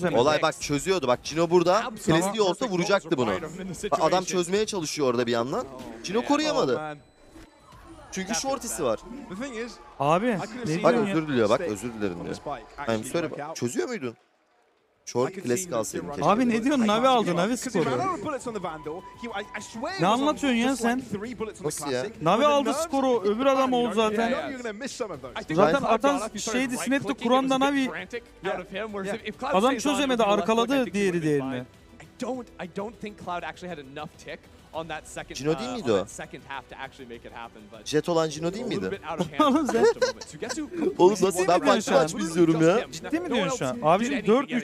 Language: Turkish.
çözemedi. Olay bak çözüyordu. Bak Cino burada. Presli olsa vuracaktı bunu. Bak, Adam çözmeye çalışıyor orada bir yandan. Cino koruyamadı. Çünkü shorty'si var. Abi Bak özür diliyor bak özür dilerim diyor. Hani söyle bak, çözüyor muydun? Short klasik alsaydın keşke. Abi ne diyorsun? Navi aldı, Navi skoru. Ne anlatıyorsun ya sen? Nasıl ya? Navi aldı skoru, öbür adam oldu zaten. Zaten atan şeydi Snap'te kuran da Navi Adam çözemedi, arkaladı diğeri diğerini. Cino değil miydi o? Jet olan Cino değil miydi? Oğlum nasıl ben maç mı izliyorum ya? Ciddi mi diyorsun şu an? Abicim 4-3